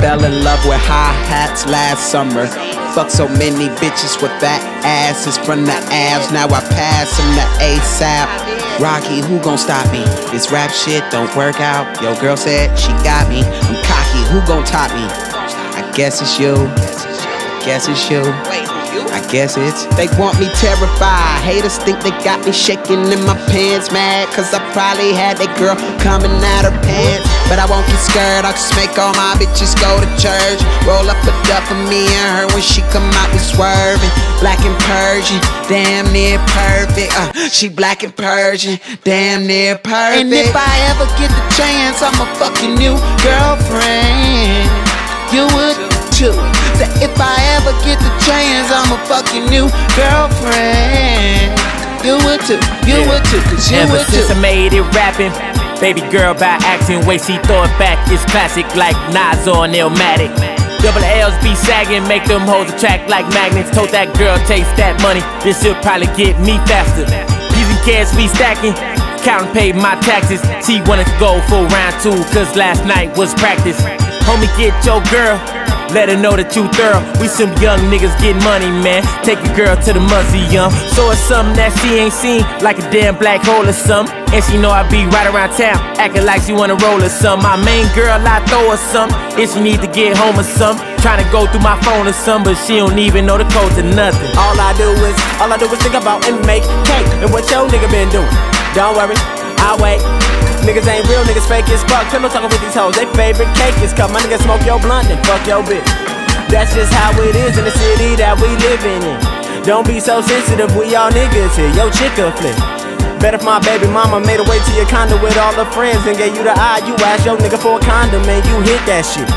fell in love with high hats last summer. Fuck so many bitches with fat asses from the abs. Now I pass them the ASAP. Rocky, who gon' stop me? This rap shit don't work out. Yo, girl said she got me. I'm cocky, who gon' top me? I guess it's you. I guess it's you. I guess it's they want me terrified. Haters think they got me shaking in my pants, mad cause I probably had that girl coming out of pants. But I won't get scared, I'll just make all my bitches go to church. Roll up a duff for me and her when she come out, we swerving. Black and Persian, damn near perfect. Uh, she black and Persian, damn near perfect. And if I ever get the chance, I'm a fucking new girlfriend. You would too. That if I ever get the chance, I'm a fucking new girlfriend. You would too, you Yeah. would too, cause you Ever would too. since I made it rapping, baby girl by acting, way she throw it back is classic like Nas on Illmatic. Double L's be sagging, make them hoes attract like magnets. Told that girl taste that money, this will probably get me faster. And cash be stacking, count and pay my taxes. She wanna go for round two, cause last night was practice. Homie, get your girl. Let her know that you thorough. We some young niggas getting money, man. Take a girl to the museum. So it's something that she ain't seen, like a damn black hole or something. And she know I be right around town, acting like she wanna roll or something. My main girl, I throw her some. If she need to get home or something. Tryna go through my phone or something, but she don't even know the code to nothing. All I do is, all I do is think about and make cake. And what your nigga been doing? Don't worry, I'll wait. Niggas ain't real, niggas fake as fuck. Pillow talking with these hoes, they favorite cake is cut. My nigga smoke your blunt and fuck your bitch. That's just how it is in the city that we living in. Don't be so sensitive, we all niggas here. Yo, a flip. Bet if my baby mama made her way to your condo with all her friends and gave you the eye, you ask your nigga for a condom and you hit that shit.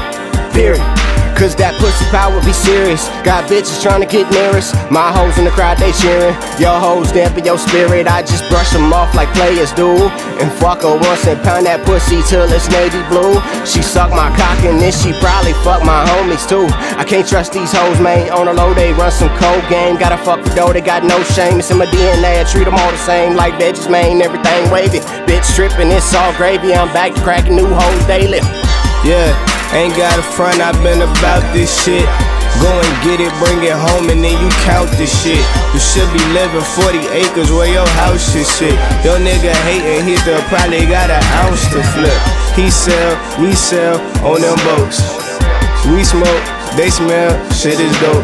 Period. Cause that pussy power be serious. Got bitches trying to get near us. My hoes in the crowd, they cheering. Your hoes dampen your spirit. I just brush them off like players do. And fuck her once and pound that pussy till it's navy blue. She suck my cock and then she probably fuck my homies too. I can't trust these hoes, man. On the low, they run some cold game. Gotta fuck for dough, they got no shame. It's in my DNA. I treat them all the same. Like veggies, man. Everything wavy. Bitch tripping, it's all gravy. I'm back to cracking new hoes daily. Yeah, ain't got a front, I've been about this shit. Go and get it, bring it home, and then you count this shit. You should be living 40 acres where your house is shit. Your nigga hating, he probably got an ounce to flip. He sell, we sell on them boats. We smoke, they smell, shit is dope.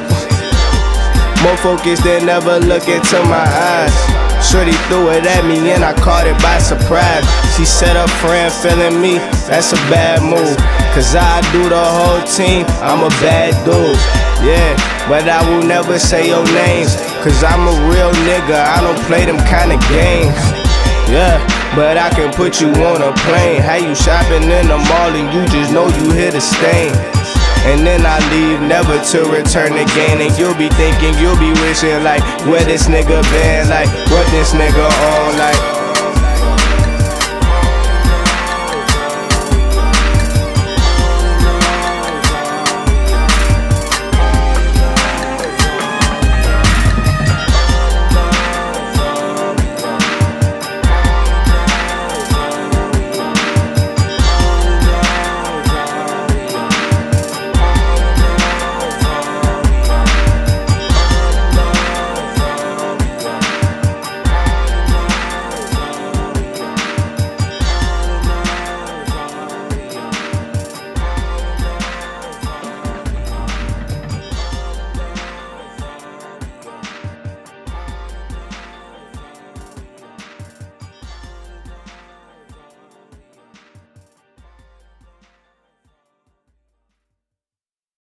More focused than ever, look into my eyes. Shorty threw it at me and I caught it by surprise. She said her friend feeling me, that's a bad move. Cause I do the whole team, I'm a bad dude. Yeah, but I will never say your names. Cause I'm a real nigga, I don't play them kind of games. Yeah, but I can put you on a plane. How you shopping in the mall and you just know you hit a stain. And then I leave, never to return again. And you'll be thinking, you'll be wishing, like, where this nigga been, like, what this nigga on, like,